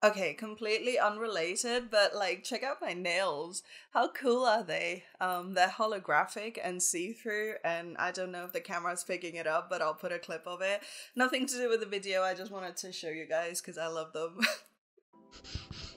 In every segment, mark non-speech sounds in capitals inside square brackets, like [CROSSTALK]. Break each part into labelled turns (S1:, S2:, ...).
S1: Okay, completely unrelated, but like check out my nails. How cool are they? Um they're holographic and see-through and I don't know if the camera's picking it up, but I'll put a clip of it. Nothing to do with the video. I just wanted to show you guys cuz I love them. [LAUGHS]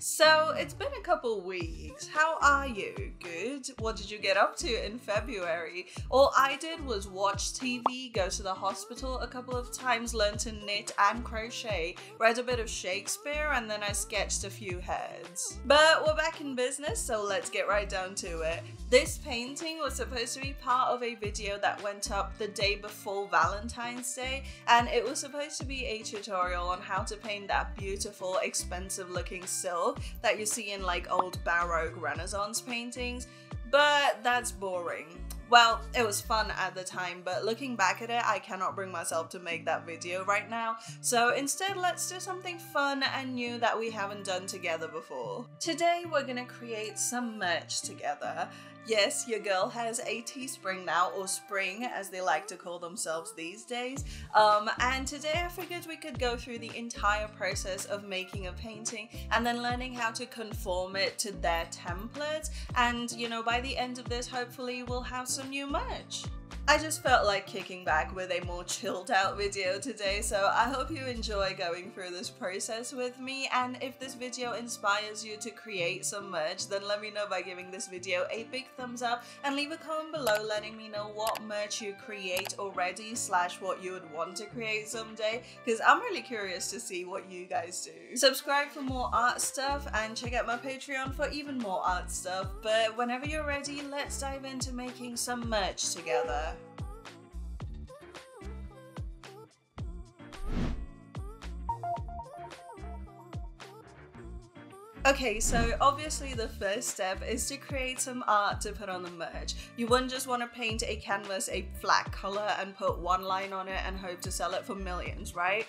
S1: So it's been a couple weeks. How are you? Good. What did you get up to in February? All I did was watch TV, go to the hospital a couple of times, learn to knit and crochet, read a bit of Shakespeare, and then I sketched a few heads. But we're back in business, so let's get right down to it. This painting was supposed to be part of a video that went up the day before Valentine's Day, and it was supposed to be a tutorial on how to paint that beautiful, expensive looking silk that you see in like old Baroque Renaissance paintings, but that's boring. Well, it was fun at the time, but looking back at it, I cannot bring myself to make that video right now. So instead, let's do something fun and new that we haven't done together before. Today, we're gonna create some merch together. Yes, your girl has a Teespring now, or Spring as they like to call themselves these days. Um, and today I figured we could go through the entire process of making a painting and then learning how to conform it to their templates. And you know, by the end of this, hopefully we'll have some new merch. I just felt like kicking back with a more chilled out video today, so I hope you enjoy going through this process with me, and if this video inspires you to create some merch, then let me know by giving this video a big thumbs up, and leave a comment below letting me know what merch you create already, slash what you would want to create someday, because I'm really curious to see what you guys do. Subscribe for more art stuff, and check out my Patreon for even more art stuff, but whenever you're ready, let's dive into making some merch together. Okay, so obviously the first step is to create some art to put on the merch. You wouldn't just want to paint a canvas a flat color and put one line on it and hope to sell it for millions, right?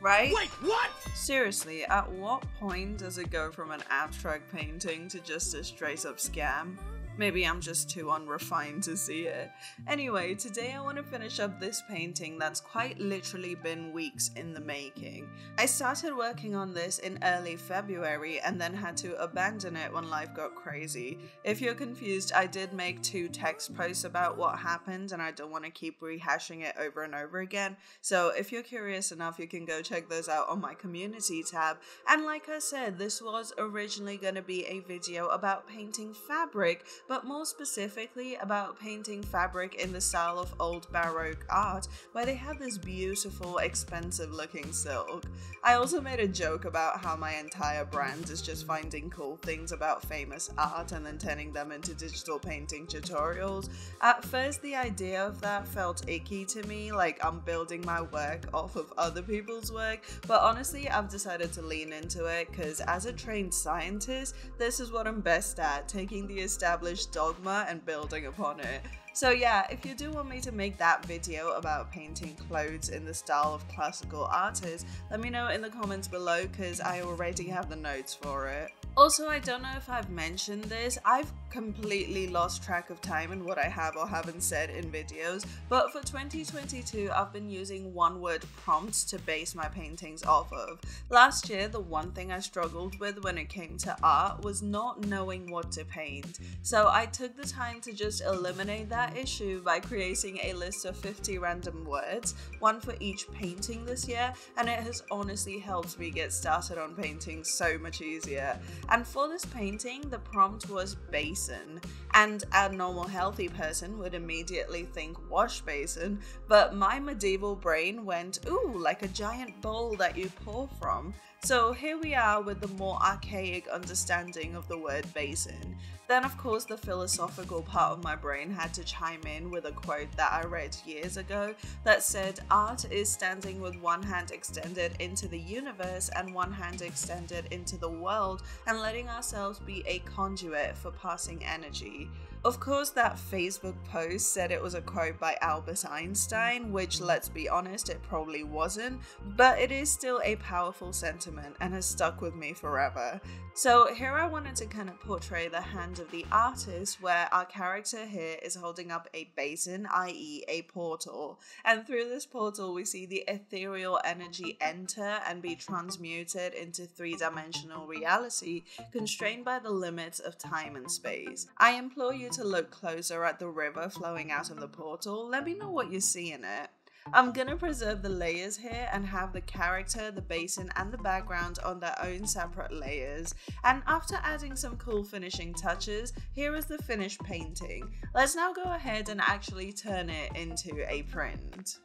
S1: Right?
S2: Wait, what?
S1: Seriously, at what point does it go from an abstract painting to just a straight up scam? Maybe I'm just too unrefined to see it. Anyway, today I want to finish up this painting that's quite literally been weeks in the making. I started working on this in early February and then had to abandon it when life got crazy. If you're confused, I did make two text posts about what happened and I don't want to keep rehashing it over and over again. So if you're curious enough, you can go check those out on my community tab. And like I said, this was originally going to be a video about painting fabric, but more specifically about painting fabric in the style of old Baroque art, where they have this beautiful, expensive looking silk. I also made a joke about how my entire brand is just finding cool things about famous art and then turning them into digital painting tutorials. At first, the idea of that felt icky to me, like I'm building my work off of other people's work, but honestly, I've decided to lean into it because as a trained scientist, this is what I'm best at taking the established dogma and building upon it. So yeah, if you do want me to make that video about painting clothes in the style of classical artists, let me know in the comments below because I already have the notes for it. Also, I don't know if I've mentioned this, I've completely lost track of time and what I have or haven't said in videos, but for 2022 I've been using one word prompts to base my paintings off of. Last year, the one thing I struggled with when it came to art was not knowing what to paint, so I took the time to just eliminate that issue by creating a list of 50 random words, one for each painting this year, and it has honestly helped me get started on painting so much easier. And for this painting, the prompt was basin. And a normal healthy person would immediately think wash basin, but my medieval brain went, ooh, like a giant bowl that you pour from. So here we are with the more archaic understanding of the word basin. Then, of course, the philosophical part of my brain had to chime in with a quote that I read years ago that said, Art is standing with one hand extended into the universe and one hand extended into the world and letting ourselves be a conduit for passing energy. Of course, that Facebook post said it was a quote by Albert Einstein, which, let's be honest, it probably wasn't, but it is still a powerful sentiment and has stuck with me forever. So, here I wanted to kind of portray the hand of the artist, where our character here is holding up a basin, i.e., a portal, and through this portal, we see the ethereal energy enter and be transmuted into three dimensional reality, constrained by the limits of time and space. I implore you to look closer at the river flowing out of the portal. Let me know what you see in it. I'm gonna preserve the layers here and have the character, the basin, and the background on their own separate layers. And after adding some cool finishing touches, here is the finished painting. Let's now go ahead and actually turn it into a print.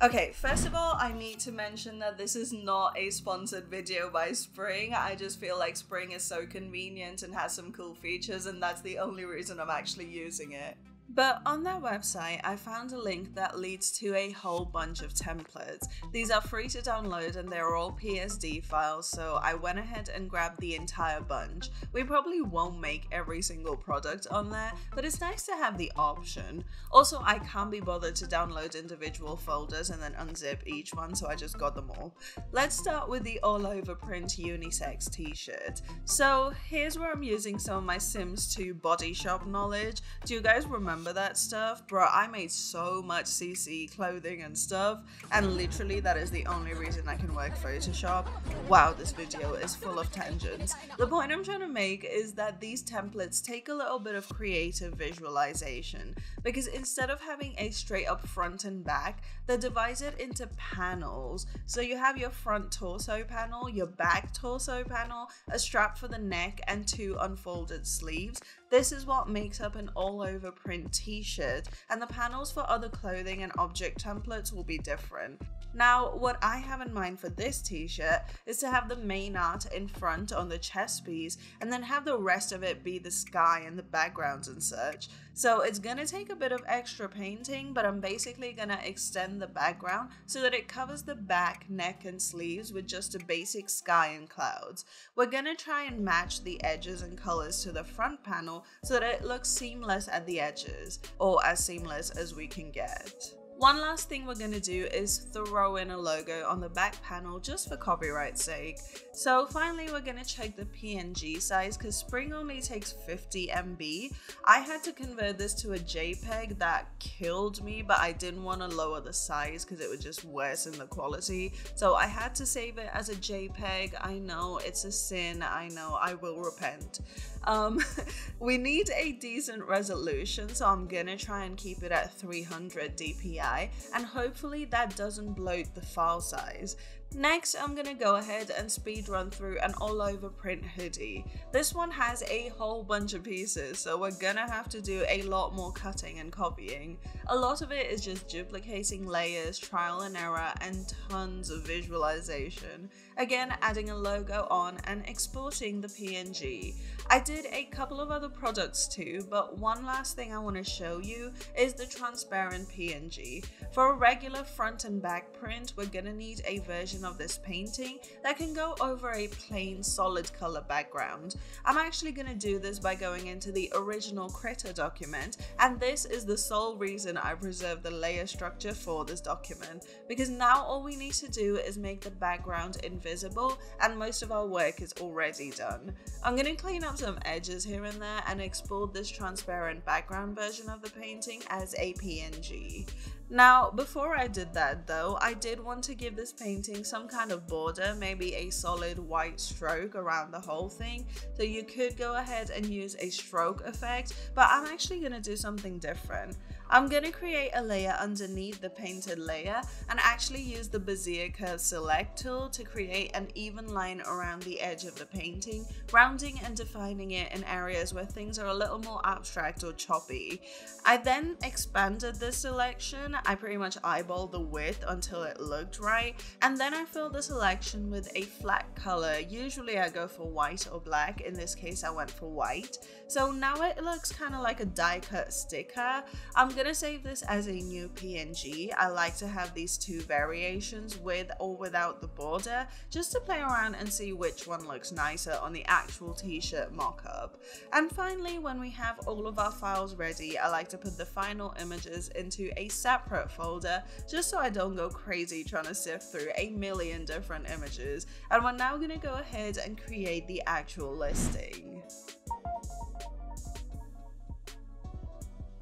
S1: Okay, first of all, I need to mention that this is not a sponsored video by Spring. I just feel like Spring is so convenient and has some cool features, and that's the only reason I'm actually using it. But on their website, I found a link that leads to a whole bunch of templates. These are free to download and they're all PSD files, so I went ahead and grabbed the entire bunch. We probably won't make every single product on there, but it's nice to have the option. Also, I can't be bothered to download individual folders and then unzip each one, so I just got them all. Let's start with the all over print unisex t-shirt. So here's where I'm using some of my Sims 2 body shop knowledge. Do you guys remember that stuff, bro, I made so much CC clothing and stuff, and literally that is the only reason I can work Photoshop. Wow, this video is full of tangents. The point I'm trying to make is that these templates take a little bit of creative visualization, because instead of having a straight up front and back, they're divided into panels. So you have your front torso panel, your back torso panel, a strap for the neck, and two unfolded sleeves. This is what makes up an all over print t-shirt and the panels for other clothing and object templates will be different. Now, what I have in mind for this t-shirt is to have the main art in front on the chest piece and then have the rest of it be the sky and the backgrounds and such. So it's gonna take a bit of extra painting, but I'm basically gonna extend the background so that it covers the back, neck, and sleeves with just a basic sky and clouds. We're gonna try and match the edges and colors to the front panel so that it looks seamless at the edges, or as seamless as we can get. One last thing we're going to do is throw in a logo on the back panel just for copyright's sake. So finally we're going to check the PNG size because Spring only takes 50 MB. I had to convert this to a JPEG that killed me but I didn't want to lower the size because it would just worsen the quality. So I had to save it as a JPEG. I know it's a sin. I know I will repent. Um, [LAUGHS] we need a decent resolution so I'm gonna try and keep it at 300 dpi and hopefully that doesn't bloat the file size. Next, I'm gonna go ahead and speed run through an all over print hoodie. This one has a whole bunch of pieces, so we're gonna have to do a lot more cutting and copying. A lot of it is just duplicating layers, trial and error, and tons of visualization. Again, adding a logo on and exporting the PNG. I did a couple of other products too, but one last thing I want to show you is the transparent PNG. For a regular front and back print, we're gonna need a version of this painting that can go over a plain solid color background. I'm actually gonna do this by going into the original Krita document, and this is the sole reason I preserved the layer structure for this document, because now all we need to do is make the background invisible, and most of our work is already done. I'm gonna clean up some edges here and there and export this transparent background version of the painting as a PNG. Now, before I did that though, I did want to give this painting some kind of border, maybe a solid white stroke around the whole thing. So you could go ahead and use a stroke effect, but I'm actually going to do something different. I'm going to create a layer underneath the painted layer and actually use the Bezier Curve Select tool to create an even line around the edge of the painting, rounding and defining it in areas where things are a little more abstract or choppy. I then expanded this selection, I pretty much eyeballed the width until it looked right, and then I filled the selection with a flat color. Usually I go for white or black, in this case I went for white. So now it looks kind of like a die cut sticker. I'm gonna save this as a new PNG. I like to have these two variations with or without the border just to play around and see which one looks nicer on the actual t-shirt mock-up. And finally when we have all of our files ready I like to put the final images into a separate folder just so I don't go crazy trying to sift through a million different images. And we're now gonna go ahead and create the actual listing.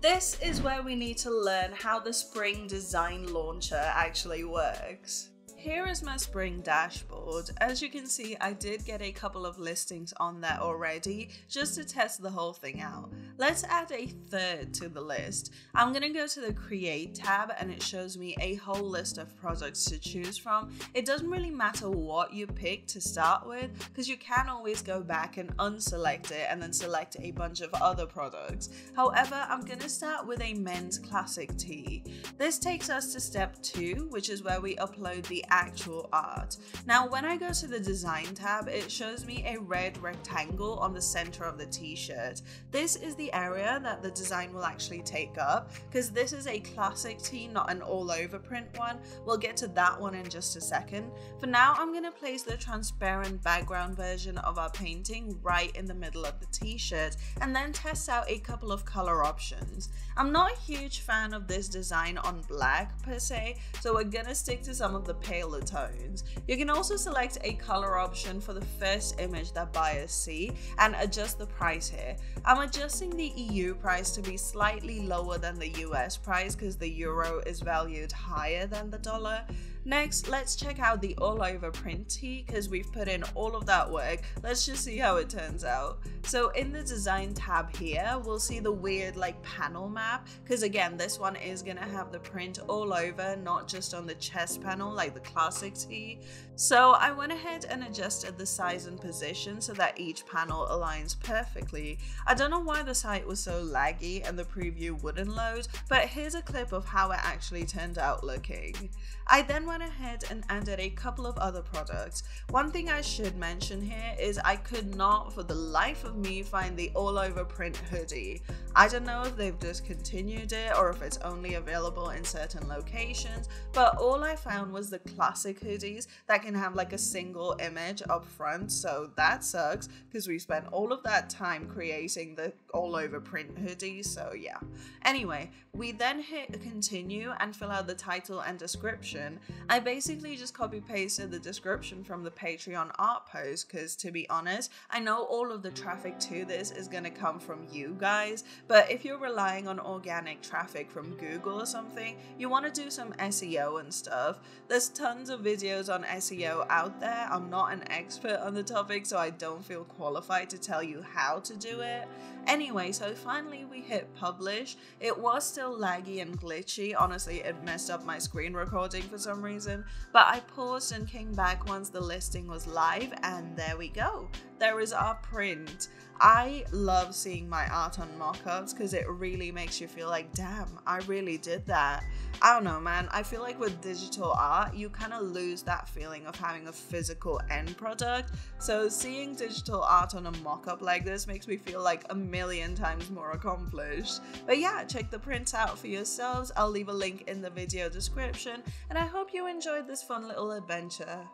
S1: This is where we need to learn how the Spring Design Launcher actually works. Here is my spring dashboard. As you can see, I did get a couple of listings on there already just to test the whole thing out. Let's add a third to the list. I'm gonna go to the create tab and it shows me a whole list of products to choose from. It doesn't really matter what you pick to start with because you can always go back and unselect it and then select a bunch of other products. However, I'm gonna start with a men's classic tee. This takes us to step two, which is where we upload the actual art. Now, when I go to the design tab, it shows me a red rectangle on the center of the t-shirt. This is the area that the design will actually take up because this is a classic tee, not an all over print one. We'll get to that one in just a second. For now, I'm going to place the transparent background version of our painting right in the middle of the t-shirt and then test out a couple of color options. I'm not a huge fan of this design on black per se, so we're gonna stick to some of the pale paler tones. You can also select a color option for the first image that buyers see and adjust the price here. I'm adjusting the EU price to be slightly lower than the US price because the euro is valued higher than the dollar. Next, let's check out the all over print tee because we've put in all of that work. Let's just see how it turns out. So in the design tab here, we'll see the weird like panel map because again, this one is to have the print all over, not just on the chest panel like the classic tee. So I went ahead and adjusted the size and position so that each panel aligns perfectly. I don't know why the site was so laggy and the preview wouldn't load, but here's a clip of how it actually turned out looking. I then went ahead and added a couple of other products. One thing I should mention here is I could not for the life of me find the all over print hoodie. I don't know if they've discontinued it or if it's only available in certain locations, but all I found was the classic hoodies that can have like a single image up front, so that sucks because we spent all of that time creating the all over print hoodie, so yeah. Anyway, we then hit continue and fill out the title and description description, I basically just copy pasted the description from the Patreon art post because to be honest, I know all of the traffic to this is going to come from you guys, but if you're relying on organic traffic from Google or something, you want to do some SEO and stuff. There's tons of videos on SEO out there. I'm not an expert on the topic, so I don't feel qualified to tell you how to do it. Anyway, so finally we hit publish. It was still laggy and glitchy. Honestly, it messed up my screen recording for some reason, but I paused and came back once the listing was live and there we go. There is our print. I love seeing my art on mockups because it really makes you feel like, damn, I really did that. I don't know, man. I feel like with digital art, you kind of lose that feeling of having a physical end product. So seeing digital art on a mockup like this makes me feel like a million times more accomplished. But yeah, check the prints out for yourselves. I'll leave a link in the video description, and I hope you enjoyed this fun little adventure.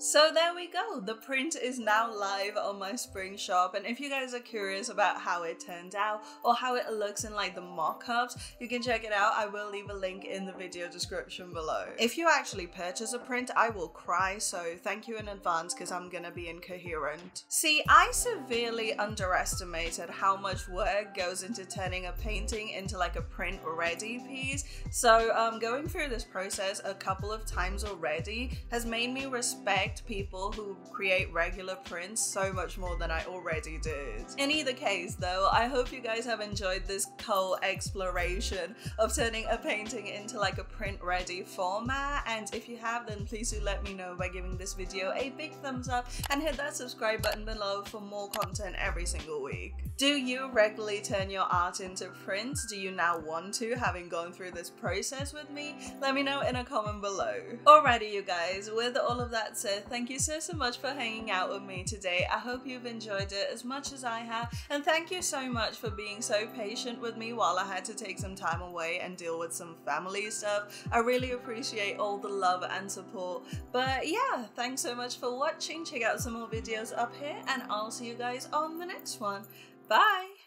S1: So there we go, the print is now live on my spring shop and if you guys are curious about how it turned out or how it looks in like the mock-ups, you can check it out. I will leave a link in the video description below. If you actually purchase a print, I will cry, so thank you in advance because I'm gonna be incoherent. See, I severely underestimated how much work goes into turning a painting into like a print ready piece. So um, going through this process a couple of times already has made me respect respect people who create regular prints so much more than I already did. In either case though, I hope you guys have enjoyed this cool exploration of turning a painting into like a print ready format and if you have then please do let me know by giving this video a big thumbs up and hit that subscribe button below for more content every single week. Do you regularly turn your art into prints? Do you now want to having gone through this process with me? Let me know in a comment below. Alrighty you guys, with all of that said, thank you so so much for hanging out with me today. I hope you've enjoyed it as much as I have and thank you so much for being so patient with me while I had to take some time away and deal with some family stuff. I really appreciate all the love and support. But yeah, thanks so much for watching. Check out some more videos up here and I'll see you guys on the next one. Bye!